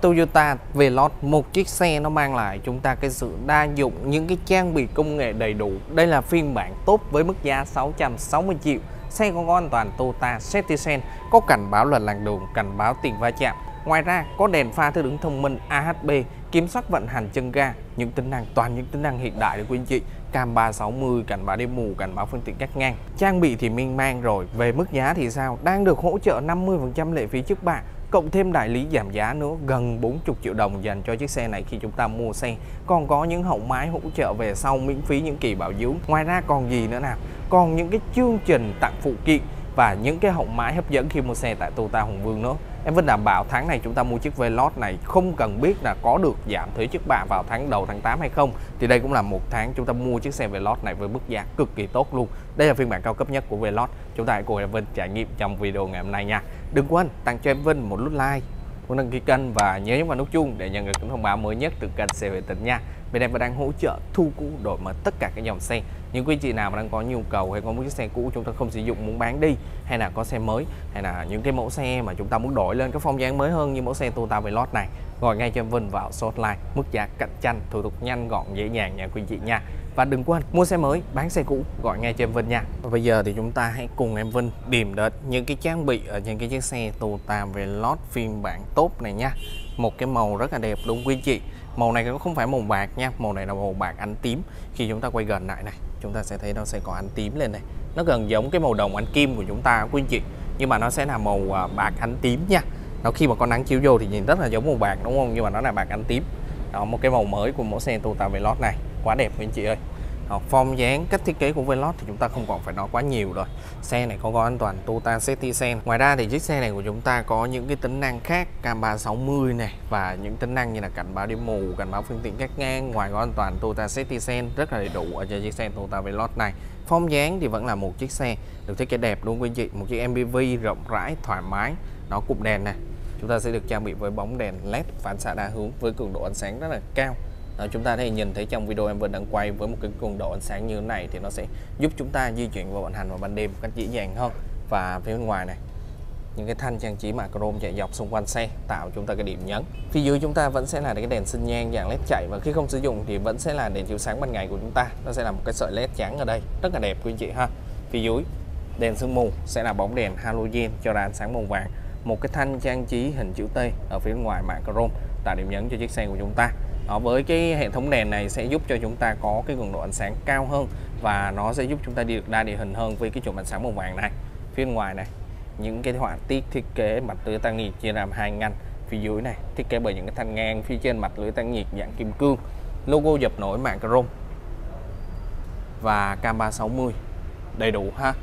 Toyota Veloz một chiếc xe nó mang lại chúng ta cái sự đa dụng, những cái trang bị công nghệ đầy đủ. Đây là phiên bản tốt với mức giá 660 triệu. Xe có an toàn Toyota Citizen, có cảnh báo lần làn đường, cảnh báo tiền va chạm. Ngoài ra, có đèn pha thứ đứng thông minh AHB kiểm soát vận hành chân ga. Những tính năng, toàn những tính năng hiện đại để quý anh chị. Cam 360 cảnh báo đêm mù, cảnh báo phương tiện cắt ngang. Trang bị thì minh mang rồi. Về mức giá thì sao? Đang được hỗ trợ 50% lệ phí trước bạ cộng thêm đại lý giảm giá nữa, gần 40 triệu đồng dành cho chiếc xe này khi chúng ta mua xe. Còn có những hậu mái hỗ trợ về sau miễn phí những kỳ bảo dưỡng. Ngoài ra còn gì nữa nào? Còn những cái chương trình tặng phụ kiện và những cái hậu mái hấp dẫn khi mua xe tại Toyota Hùng Vương nữa. Em vẫn đảm bảo tháng này chúng ta mua chiếc Veloz này không cần biết là có được giảm thuế trước bạ vào tháng đầu tháng 8 hay không. Thì đây cũng là một tháng chúng ta mua chiếc xe Veloz này với mức giá cực kỳ tốt luôn. Đây là phiên bản cao cấp nhất của Veloz. Chúng ta hãy cùng em Vinh trải nghiệm trong video ngày hôm nay nha đừng quên tặng cho em Vinh một nút like, một đăng ký kênh và nhớ nhấn vào nút chuông để nhận được những thông báo mới nhất từ kênh xe về tỉnh nha. Bên em vẫn đang hỗ trợ thu cũ đổi mới tất cả các dòng xe. Những quý chị nào mà đang có nhu cầu hay có một chiếc xe cũ chúng ta không sử dụng, muốn bán đi hay là có xe mới, hay là những cái mẫu xe mà chúng ta muốn đổi lên cái phong dáng mới hơn như mẫu xe Toyota Veloz này, gọi ngay cho em Vinh vào số hotline mức giá cạnh tranh thủ tục nhanh, gọn, dễ dàng nha quý chị nha và đừng quên mua xe mới, bán xe cũ, gọi ngay cho em Vinh nha. Và bây giờ thì chúng ta hãy cùng em Vinh điểm đến những cái trang bị ở trên cái chiếc xe Toyota Veloz phiên bản tốt này nha. Một cái màu rất là đẹp đúng quý chị màu này nó không phải màu bạc nha, màu này là màu bạc ánh tím. Khi chúng ta quay gần lại này, chúng ta sẽ thấy nó sẽ có ánh tím lên này. Nó gần giống cái màu đồng ánh kim của chúng ta quý chị nhưng mà nó sẽ là màu à, bạc ánh tím nha. Nó khi mà có nắng chiếu vô thì nhìn rất là giống màu bạc, đúng không? Nhưng mà nó là bạc ánh tím. Đó, một cái màu mới của mẫu xe Toyota Veloz này quá đẹp quý anh chị ơi. Hoặc form dáng, cách thiết kế của Veloz thì chúng ta không còn phải nói quá nhiều rồi. Xe này có gói an toàn Toyota Citizen. Ngoài ra thì chiếc xe này của chúng ta có những cái tính năng khác, cam 360 này, và những tính năng như là cảnh báo điểm mù, cảnh báo phương tiện cắt ngang, ngoài gói an toàn Toyota Citizen, rất là đầy đủ ở trên chiếc xe Toyota Veloz này. Form dáng thì vẫn là một chiếc xe được thiết kế đẹp đúng quý anh chị, một chiếc MPV rộng rãi, thoải mái, nó cụm đèn này chúng ta sẽ được trang bị với bóng đèn led phản xạ đa hướng với cường độ ánh sáng rất là cao à, chúng ta thể nhìn thấy trong video em vừa đang quay với một cái cường độ ánh sáng như thế này thì nó sẽ giúp chúng ta di chuyển và vận hành vào ban đêm một cách dễ dàng hơn. Và phía bên ngoài này những cái thanh trang trí mạ chrome chạy dọc xung quanh xe tạo chúng ta cái điểm nhấn. Phía dưới chúng ta vẫn sẽ là cái đèn sinh nhang dạng led chạy và khi không sử dụng thì vẫn sẽ là đèn chiếu sáng ban ngày của chúng ta. Nó sẽ là một cái sợi led trắng ở đây rất là đẹp quý anh chị ha. Phía dưới đèn sương mù sẽ là bóng đèn halogen cho ra ánh sáng màu vàng. Một cái thanh trang trí hình chữ T ở phía ngoài mạ chrome tạo điểm nhấn cho chiếc xe của chúng ta đó, với cái hệ thống đèn này sẽ giúp cho chúng ta có cái cường độ ánh sáng cao hơn và nó sẽ giúp chúng ta đi được đa địa hình hơn với cái chùm ánh sáng màu vàng này. Phía ngoài này những cái họa tiết thiết kế mặt lưới tăng nhiệt chia làm hai ngăn. Phía dưới này thiết kế bởi những cái thanh ngang phía trên mặt lưới tăng nhiệt dạng kim cương. Logo dập nổi mạng chrome. Và cam 360 đầy đủ ha.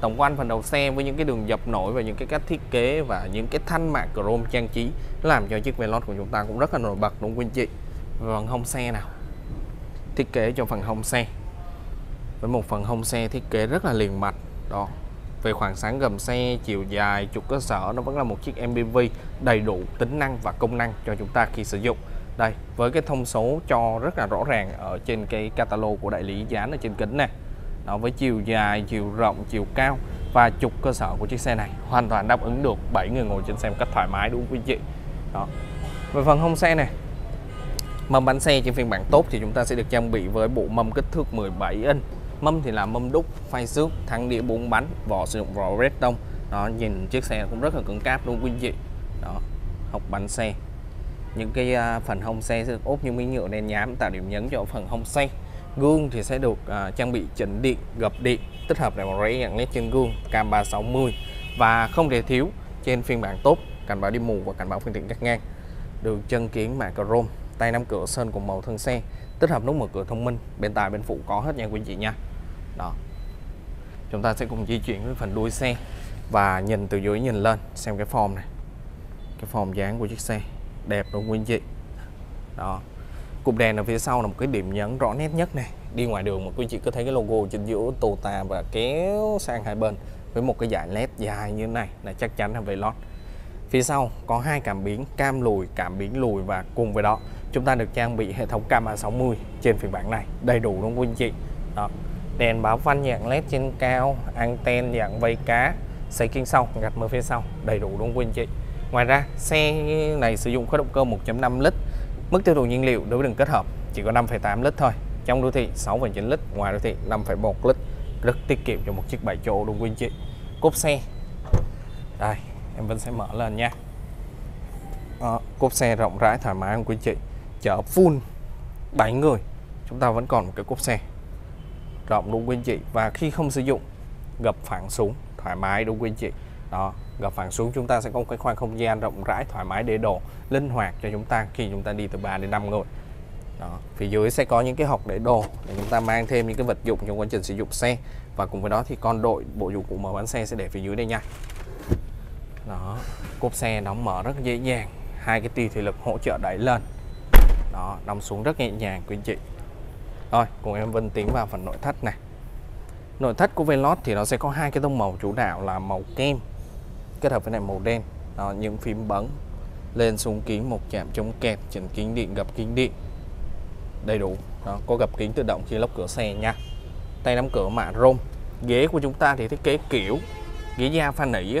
Tổng quan phần đầu xe với những cái đường dập nổi và những cái cách thiết kế và những cái thanh mạ chrome trang trí làm cho chiếc Veloz của chúng ta cũng rất là nổi bật đúng không anh chị? Phần hông xe nào. Thiết kế cho phần hông xe. Với một phần hông xe thiết kế rất là liền mạch. Đó. Về khoảng sáng gầm xe, chiều dài, trục cơ sở, nó vẫn là một chiếc MPV đầy đủ tính năng và công năng cho chúng ta khi sử dụng. Đây, với cái thông số cho rất là rõ ràng ở trên cái catalog của đại lý dán ở trên kính này đó, với chiều dài, chiều rộng, chiều cao và trục cơ sở của chiếc xe này hoàn toàn đáp ứng được 7 người ngồi trên xe một cách thoải mái, đúng không quý chị đó. Về phần hông xe này mâm bánh xe trên phiên bản tốt thì chúng ta sẽ được trang bị với bộ mâm kích thước 17 inch. Mâm thì là mâm đúc phay xước thắng đĩa bốn bánh vỏ sử dụng vỏ red tông. Đó nhìn chiếc xe cũng rất là cứng cáp luôn quý vị đó học bánh xe. Những cái uh, phần hông xe sẽ được ốp những miếng nhựa đen nhám tạo điểm nhấn cho phần hông xe. Gương thì sẽ được uh, trang bị chỉnh điện gập điện tích hợp đèn rẽ rẫy dạng led trên gương cam 360 và không thể thiếu trên phiên bản tốt cảnh báo đi mù và cảnh báo phương tiện cắt ngang. Đường chân kiến mạ chrome tay nắm cửa sơn cùng màu thân xe, tích hợp nút mở cửa thông minh. Bên tài bên phụ có hết nha quý chị nha. Đó. Chúng ta sẽ cùng di chuyển với phần đuôi xe và nhìn từ dưới nhìn lên, xem cái form này. Cái form dáng của chiếc xe. Đẹp đúng quý quý chị? Đó. Cụm đèn ở phía sau là một cái điểm nhấn rõ nét nhất này. Đi ngoài đường mà quý chị có thấy cái logo trên giữa Toyota và kéo sang hai bên với một cái dải led dài như thế này là chắc chắn là về lót. phía sau có hai cảm biến, cam lùi, cảm biến lùi và cùng với đó chúng ta được trang bị hệ thống camera 60 trên phiên bản này đầy đủ đúng không quý anh chị. Đó. Đèn báo văn dạng led trên cao anten dạng vây cá sấy kính sau gạt mưa phía sau đầy đủ đúng không quý anh chị. Ngoài ra xe này sử dụng khối động cơ 1.5 lít. Mức tiêu thụ nhiên liệu đối với đường kết hợp chỉ có 5,8 lít thôi. Trong đô thị 6,9 lít, ngoài đô thị 5,1 lít. Rất tiết kiệm cho một chiếc 7 chỗ đúng quý anh chị. Cốp xe. Đây, em vẫn sẽ mở lên nha. À, Cốp xe rộng rãi thoải mái không quý anh chị. Chở full 7 người Chúng ta vẫn còn một cái cốp xe. Rộng đúng quý anh chị. Và khi không sử dụng, gập phẳng xuống. Thoải mái đúng quý anh chị. Đó, gập phẳng xuống, chúng ta sẽ có một cái khoang không gian rộng rãi, thoải mái để đồ linh hoạt cho chúng ta khi chúng ta đi từ 3 đến 5 người. Đó. phía dưới sẽ có những cái hộc để đồ để chúng ta mang thêm những cái vật dụng trong quá trình sử dụng xe. Và cùng với đó thì con đội, bộ dụng cụ mở bán xe sẽ để phía dưới đây nha. Đó, cốp xe đóng mở rất dễ dàng. Hai cái tì thủy lực hỗ trợ đẩy lên đó đóng xuống rất nhẹ nhàng quý anh chị. Rồi cùng em Vân tiến vào phần nội thất này. Nội thất của Veloz thì nó sẽ có hai cái tông màu chủ đạo là màu kem kết hợp với này màu đen. Đó, những phím bấm lên xuống kính một chạm chống kẹt chỉnh kính điện gập kính điện. Đầy đủ. Đó, có gập kính tự động khi lốc cửa xe nha. Tay nắm cửa mạ rôm. Ghế của chúng ta thì thiết kế kiểu ghế da pha nỉ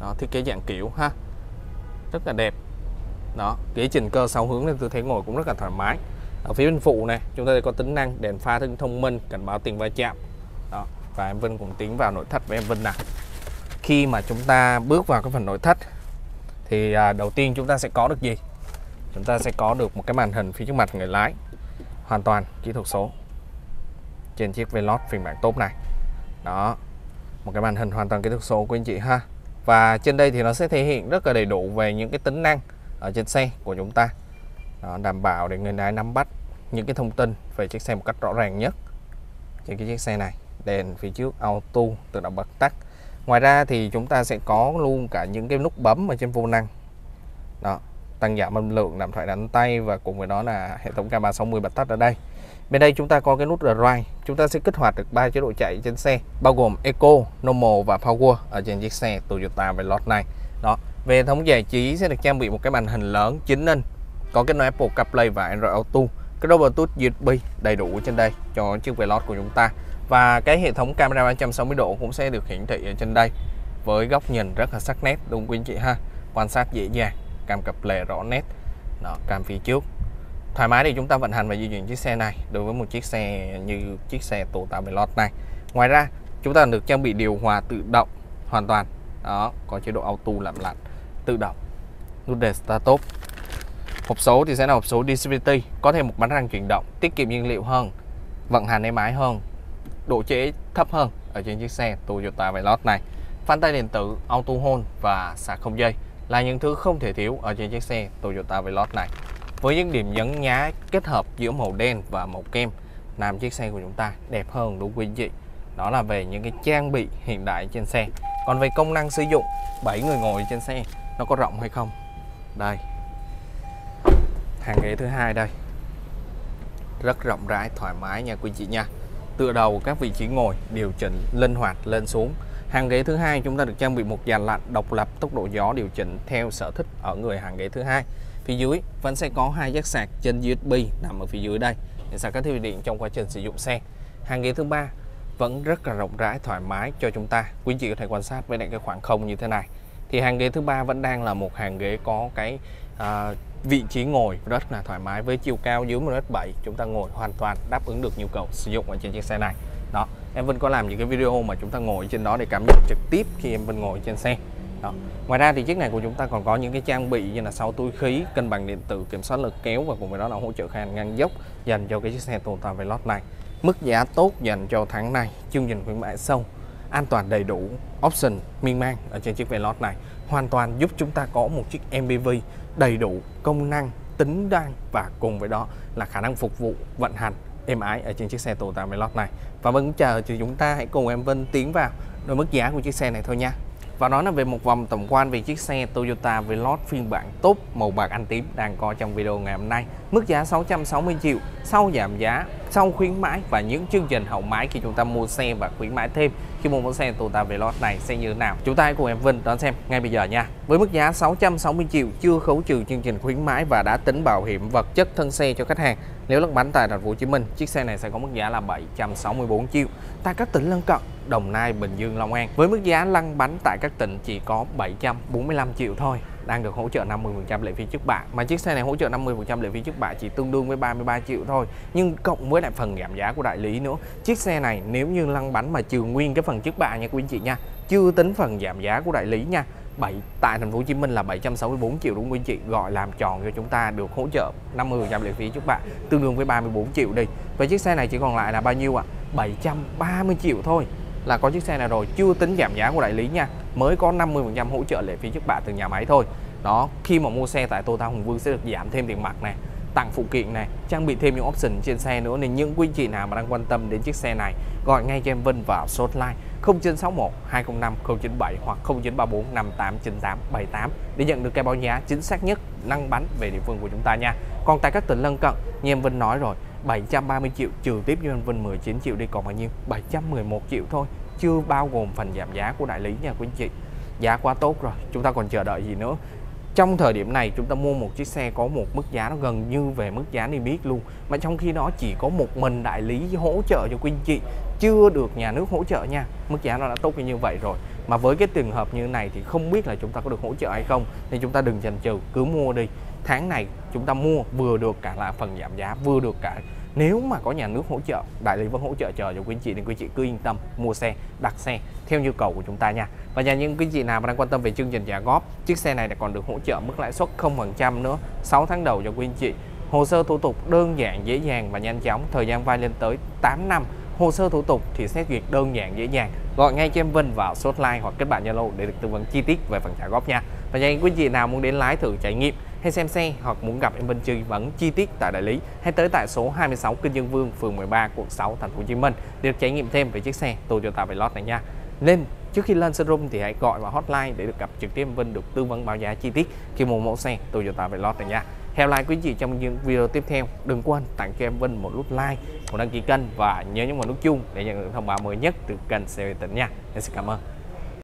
đó thiết kế dạng kiểu ha. Rất là đẹp đó ghế chỉnh cơ sáu hướng nên tư thế ngồi cũng rất là thoải mái. Ở phía bên phụ này chúng ta có tính năng đèn pha thân thông minh cảnh báo tiền va chạm. Đó và em vân cùng tính vào nội thất với em vân nào khi mà chúng ta bước vào cái phần nội thất thì à, đầu tiên chúng ta sẽ có được gì? Chúng ta sẽ có được một cái màn hình phía trước mặt người lái. Hoàn toàn kỹ thuật số. Trên chiếc Veloz phiên bản tốt này. Đó một cái màn hình hoàn toàn kỹ thuật số của anh chị ha. Và trên đây thì nó sẽ thể hiện rất là đầy đủ về những cái tính năng ở trên xe của chúng ta. Đó, đảm bảo để người lái nắm bắt những cái thông tin về chiếc xe một cách rõ ràng nhất trên cái chiếc xe này. Đèn phía trước auto tự động bật tắt. Ngoài ra thì chúng ta sẽ có luôn cả những cái nút bấm ở trên vô năng. Đó tăng giảm âm lượng làm thoại đánh tay và cùng với đó là hệ thống camera 60 bật tắt ở đây. Bên đây chúng ta có cái nút drive. Chúng ta sẽ kích hoạt được ba chế độ chạy trên xe bao gồm Eco, Normal và Power ở trên chiếc xe Toyota Veloz này. Đó về hệ thống giải trí sẽ được trang bị một cái màn hình lớn 9 inch có kết nối Apple CarPlay và Android Auto. Cái đầu Bluetooth USB đầy đủ trên đây cho chiếc Veloz của chúng ta. Và cái hệ thống camera 360 độ cũng sẽ được hiển thị ở trên đây với góc nhìn rất là sắc nét đúng quý anh chị ha? Quan sát dễ dàng cam cặp lề rõ nét đó, cam phía trước. Thoải mái để chúng ta vận hành và di chuyển chiếc xe này đối với một chiếc xe như chiếc xe Toyota Veloz này. Ngoài ra chúng ta được trang bị điều hòa tự động hoàn toàn. Đó có chế độ auto làm lạnh tự động. Nút đề start top hộp số thì sẽ là hộp số DCVT có thêm một bánh răng chuyển động, tiết kiệm nhiên liệu hơn, vận hành êm ái hơn, độ trễ thấp hơn ở trên chiếc xe Toyota Veloz này. Phanh tay điện tử, auto hold và sạc không dây là những thứ không thể thiếu ở trên chiếc xe Toyota Veloz này. Với những điểm nhấn nhá kết hợp giữa màu đen và màu kem làm chiếc xe của chúng ta đẹp hơn đúng quý vị. Đó là về những cái trang bị hiện đại trên xe. Còn về công năng sử dụng 7 người ngồi trên xe nó có rộng hay không? Đây. Hàng ghế thứ hai đây. Rất rộng rãi, thoải mái nha quý chị nha. Tựa đầu các vị trí ngồi, điều chỉnh linh hoạt lên xuống. Hàng ghế thứ hai chúng ta được trang bị một dàn lạnh độc lập, tốc độ gió điều chỉnh theo sở thích ở người hàng ghế thứ hai. Phía dưới vẫn sẽ có hai jack sạc trên USB nằm ở phía dưới đây, để sạc các thiết bị điện trong quá trình sử dụng xe. Hàng ghế thứ ba vẫn rất là rộng rãi, thoải mái cho chúng ta. Quý chị có thể quan sát với lại cái khoảng không như thế này thì hàng ghế thứ ba vẫn đang là một hàng ghế có cái à, vị trí ngồi rất là thoải mái với chiều cao dưới 1m7 chúng ta ngồi hoàn toàn đáp ứng được nhu cầu sử dụng ở trên chiếc xe này đó em vẫn có làm những cái video mà chúng ta ngồi trên đó để cảm nhận trực tiếp khi em vẫn ngồi trên xe đó. Ngoài ra thì chiếc này của chúng ta còn có những cái trang bị như là sau túi khí, cân bằng điện tử, kiểm soát lực kéo và cùng với đó là hỗ trợ khăn ngang dốc dành cho cái chiếc xe Toyota Veloz này. Mức giá tốt dành cho tháng này, chương trình khuyến mại sâu, an toàn đầy đủ, option miên man ở trên chiếc Veloz này hoàn toàn giúp chúng ta có một chiếc MPV đầy đủ công năng, tính năng và cùng với đó là khả năng phục vụ vận hành êm ái ở trên chiếc xe Toyota Veloz này. Và vẫn chờ thì chúng ta hãy cùng em Vân tiến vào đôi mức giá của chiếc xe này thôi nha. Và đó là về một vòng tổng quan về chiếc xe Toyota Veloz phiên bản top màu bạc anh tím đang có trong video ngày hôm nay. Mức giá 660 triệu, sau giảm giá, sau khuyến mãi và những chương trình hậu mãi khi chúng ta mua xe và khuyến mãi thêm khi mua mẫu xe Toyota Veloz này sẽ như thế nào chúng ta hãy cùng em Vinh đón xem ngay bây giờ nha với mức giá 660 triệu chưa khấu trừ chương trình khuyến mãi và đã tính bảo hiểm vật chất thân xe cho khách hàng nếu lăn bánh tại thành phố Hồ Chí Minh chiếc xe này sẽ có mức giá là 764 triệu tại các tỉnh lân cận Đồng Nai, Bình Dương, Long An. Với mức giá lăn bánh tại các tỉnh chỉ có 745 triệu thôi đang được hỗ trợ 50% lệ phí trước bạ. Mà chiếc xe này hỗ trợ 50% lệ phí trước bạ chỉ tương đương với 33 triệu thôi nhưng cộng với lại phần giảm giá của đại lý nữa. Chiếc xe này nếu như lăn bánh mà trừ nguyên cái phần trước bạ nha quý anh chị nha chưa tính phần giảm giá của đại lý nha 7 tại thành phố Hồ Chí Minh là 764 triệu đúng không quý anh chị? Gọi làm tròn cho chúng ta được hỗ trợ 50% lệ phí trước bạ, tương đương với 34 triệu đi. Và chiếc xe này chỉ còn lại là bao nhiêu ạ? à? 730 triệu thôi. Là có chiếc xe này rồi, chưa tính giảm giá của đại lý nha. Mới có 50% hỗ trợ lệ phí trước bạ từ nhà máy thôi. Đó, khi mà mua xe tại Toyota Hùng Vương sẽ được giảm thêm tiền mặt này tặng phụ kiện này trang bị thêm những option trên xe nữa. Nên những quý chị nào mà đang quan tâm đến chiếc xe này, gọi ngay cho em Vinh vào số hotline 0961 205 097 hoặc 0934 5898 78 để nhận được cái báo giá chính xác nhất, năng bánh về địa phương của chúng ta nha. Còn tại các tỉnh lân cận, như em Vinh nói rồi 730 triệu trừ tiếp cho anh Vinh 19 triệu đi, còn bao nhiêu? 711 triệu thôi, chưa bao gồm phần giảm giá của đại lý nha quý anh chị. Giá quá tốt rồi, chúng ta còn chờ đợi gì nữa? Trong thời điểm này, chúng ta mua một chiếc xe có một mức giá nó gần như về mức giá niêm yết luôn. Mà trong khi đó chỉ có một mình đại lý hỗ trợ cho quý anh chị, chưa được nhà nước hỗ trợ nha. Mức giá nó đã tốt như vậy rồi. Mà với cái trường hợp như này thì không biết là chúng ta có được hỗ trợ hay không nên chúng ta đừng chần chừ, cứ mua đi. Tháng này chúng ta mua vừa được cả là phần giảm giá, vừa được cả nếu mà có nhà nước hỗ trợ, đại lý vẫn hỗ trợ chờ cho quý anh chị nên quý anh chị cứ yên tâm, mua xe, đặt xe theo nhu cầu của chúng ta nha. Và nhà những quý anh chị nào mà đang quan tâm về chương trình trả góp, chiếc xe này còn được hỗ trợ mức lãi suất 0% nữa 6 tháng đầu cho quý anh chị. Hồ sơ thủ tục đơn giản, dễ dàng và nhanh chóng, thời gian vay lên tới 8 năm. Hồ sơ thủ tục thì xét duyệt đơn giản, dễ dàng. Gọi ngay cho em Vinh vào số hotline hoặc kết bạn Zalo để được tư vấn chi tiết về phần trả góp nha. Và nhà quý anh chị nào muốn đến lái thử trải nghiệm hay xem xe hoặc muốn gặp em Vinh tư vẫn chi tiết tại đại lý hãy tới tại số 26 Kinh Dương Vương, phường 13, quận 6, thành phố Hồ Chí Minh để được trải nghiệm thêm về chiếc xe Toyota Veloz này nha. Nên trước khi lên showroom thì hãy gọi vào hotline để được gặp trực tiếp em Vinh được tư vấn báo giá chi tiết khi mua mẫu xe Toyota Veloz này nha. Hẹn lại quý chị trong những video tiếp theo. Đừng quên tặng cho em Vinh một nút like, một đăng ký kênh và nhớ nhấn vào nút chuông để nhận được thông báo mới nhất từ kênh xe tỉnh nha. Em xin cảm ơn.